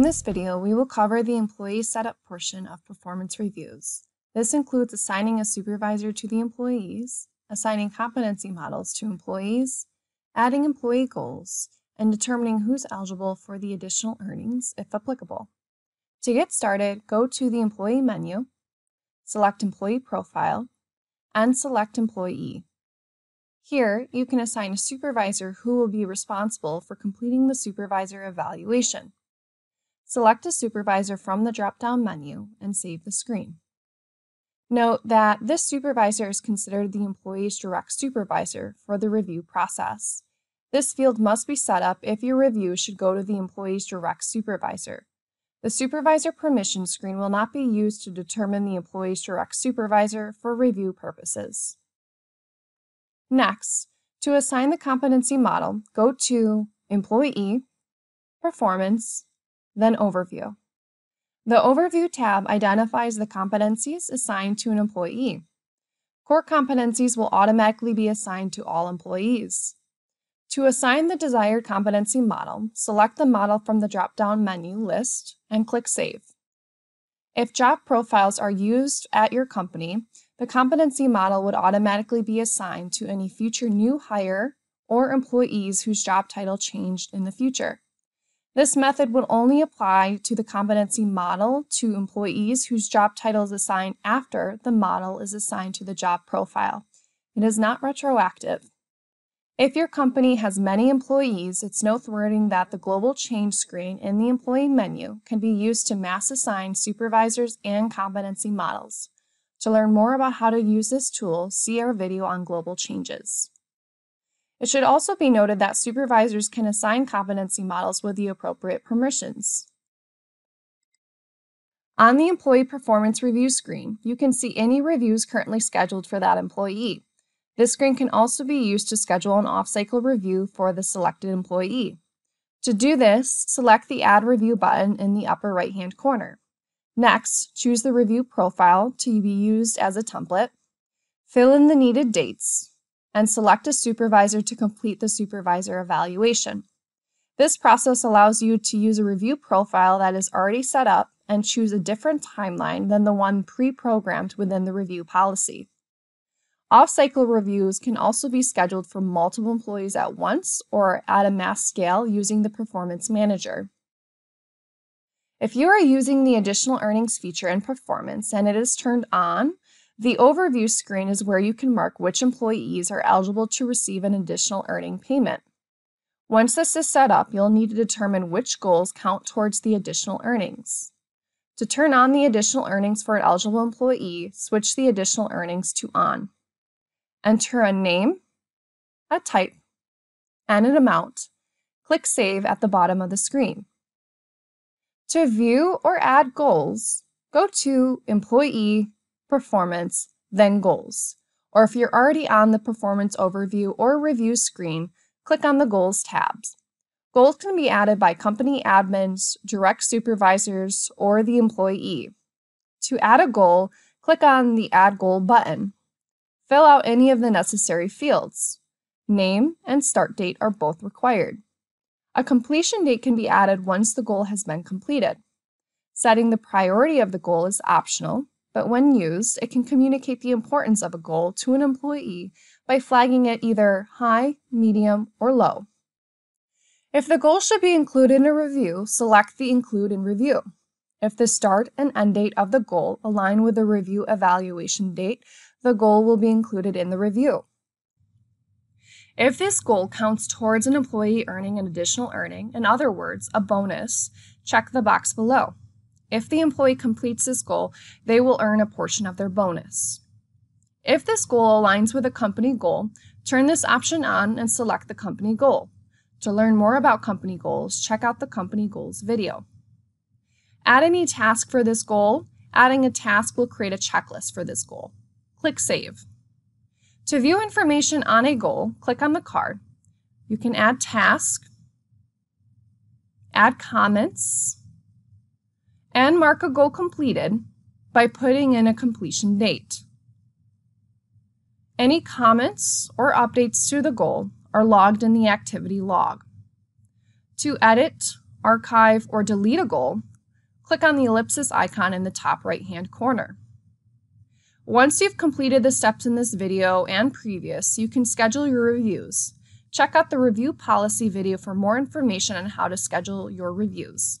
In this video, we will cover the employee setup portion of performance reviews. This includes assigning a supervisor to the employees, assigning competency models to employees, adding employee goals, and determining who's eligible for the additional earnings if applicable. To get started, go to the Employee menu, select Employee Profile, and select Employee. Here, you can assign a supervisor who will be responsible for completing the supervisor evaluation. Select a supervisor from the drop-down menu and save the screen. Note that this supervisor is considered the employee's direct supervisor for the review process. This field must be set up if your review should go to the employee's direct supervisor. The supervisor permission screen will not be used to determine the employee's direct supervisor for review purposes. Next, to assign the competency model, go to Employee, Performance, then Overview. The Overview tab identifies the competencies assigned to an employee. Core competencies will automatically be assigned to all employees. To assign the desired competency model, select the model from the drop-down menu list and click Save. If job profiles are used at your company, the competency model would automatically be assigned to any future new hire or employees whose job title changed in the future. This method would only apply to the competency model to employees whose job title is assigned after the model is assigned to the job profile. It is not retroactive. If your company has many employees, it's noteworthy that the Global Change screen in the Employee menu can be used to mass assign supervisors and competency models. To learn more about how to use this tool, see our video on global changes. It should also be noted that supervisors can assign competency models with the appropriate permissions. On the Employee Performance Review screen, you can see any reviews currently scheduled for that employee. This screen can also be used to schedule an off-cycle review for the selected employee. To do this, select the Add Review button in the upper right-hand corner. Next, choose the review profile to be used as a template, fill in the needed dates, and select a supervisor to complete the supervisor evaluation. This process allows you to use a review profile that is already set up and choose a different timeline than the one pre-programmed within the review policy. Off-cycle reviews can also be scheduled for multiple employees at once or at a mass scale using the Performance Manager. If you are using the additional earnings feature in Performance and it is turned on, the Overview screen is where you can mark which employees are eligible to receive an additional earning payment. Once this is set up, you'll need to determine which goals count towards the additional earnings. To turn on the additional earnings for an eligible employee, switch the additional earnings to On. Enter a name, a type, and an amount. Click Save at the bottom of the screen. To view or add goals, go to Employee, Performance, then Goals. Or if you're already on the Performance Overview or Review screen, click on the Goals tabs. Goals can be added by company admins, direct supervisors, or the employee. To add a goal, click on the Add Goal button. Fill out any of the necessary fields. Name and start date are both required. A completion date can be added once the goal has been completed. Setting the priority of the goal is optional, but when used, it can communicate the importance of a goal to an employee by flagging it either high, medium, or low. If the goal should be included in a review, select the Include in Review. If the start and end date of the goal align with the review evaluation date, the goal will be included in the review. If this goal counts towards an employee earning an additional earning, in other words, a bonus, check the box below. If the employee completes this goal, they will earn a portion of their bonus. If this goal aligns with a company goal, turn this option on and select the company goal. To learn more about company goals, check out the company goals video. Add any task for this goal. Adding a task will create a checklist for this goal. Click Save. To view information on a goal, click on the card. You can add task, add comments, and mark a goal completed by putting in a completion date. Any comments or updates to the goal are logged in the activity log. To edit archive, or delete a goal, click on the ellipsis icon in the top right-hand corner. Once you've completed the steps in this video and previous, you can schedule your reviews. Check out the review policy video for more information on how to schedule your reviews.